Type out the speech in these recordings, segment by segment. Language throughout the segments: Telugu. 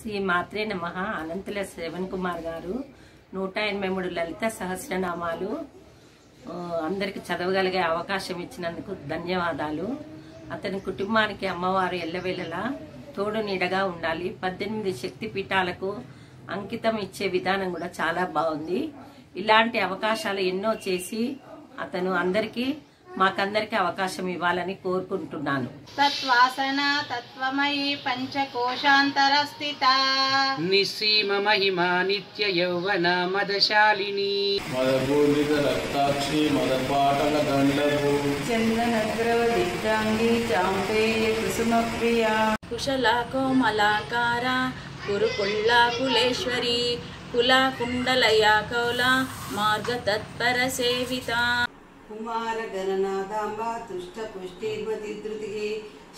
శ్రీ మాత్రే నమ. అనంతుల శ్రవణ్ కుమార్ గారు నూట ఎనభై మూడు లలిత సహస్రనామాలు అందరికి చదవగలిగే అవకాశం ఇచ్చినందుకు ధన్యవాదాలు. అతని కుటుంబానికి అమ్మవారు ఎల్లవేళలా తోడు నీడగా ఉండాలి. పద్దెనిమిది శక్తి పీఠాలకు అంకితం ఇచ్చే విధానం కూడా చాలా బాగుంది. ఇలాంటి అవకాశాలు ఎన్నో చేసి అతను అందరికీ మాకందరికీ అవకాశం ఇవ్వాలని కోరుకుంటున్నాను. తత్వాసన తత్వమయీ పంచకోశాంతర స్థిత నిస్సీమ మహిమా నిత్య యౌవన మదశాలిని. మదపూజిత రక్తాక్షి మదపాటల దండపు చందనగ్రవదిద్రాంగి చాంపేయ కుసుమ ప్రియా కుశల కోమలాకార కురుకుళ్ళా కులేశ్వరి కులా కుండలయ కౌల మార్గ తత్పర సేవిత కుమార గణనాథాంబ తుష్ట పుష్టిర్మతి ధృతికి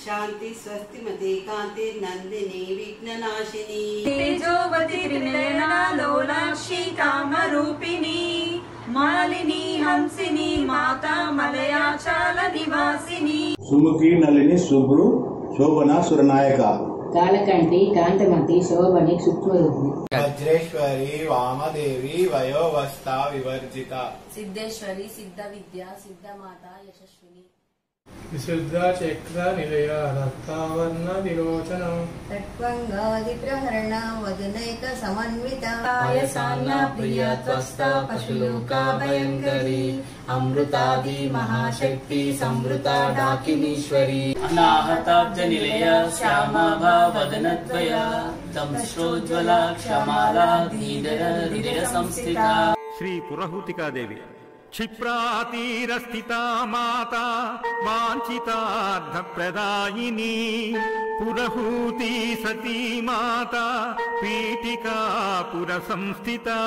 శాంతి స్వస్తిమతి కాంతి నందిని విఘ్ననాశిని తేజోవతి త్రినయనా లోలాక్షి కామరూపిణి మాలిని హంసిని మాతా మలయాచాల కాలకంటి కాంతమతి శోభని సూక్ష్మరూపిణి వజ్రేశ్వరి వామదేవి వయోవస్థ వివర్జిత. సిద్ధేశ్వరి సిద్ధ విద్య సిద్ధమాత యశస్విని. విశుద్ధ చక్ర నిలయ రక్తావర్ణ విరోచనం తత్వంగాది ప్రహరణ వదనైక సమన్విత పాయసాన్న ప్రియత్వస్థ పశులోక భయంకరి అమృతాది మహాశక్తి సంవృత డాకినీశ్వరి అనాహతాబ్జ నిలయ శ్యామాభా వదనద్వయ దంశ్రోజ్వల క్షమాలా ధీధర సంస్థిత శ్రీ పురహూతికాదేవి क्षिप्रातीरस्थिता माता वाञ्छितार्थप्रदायिनी पुरहूती सती माता पीठिका पुरसंस्थिता।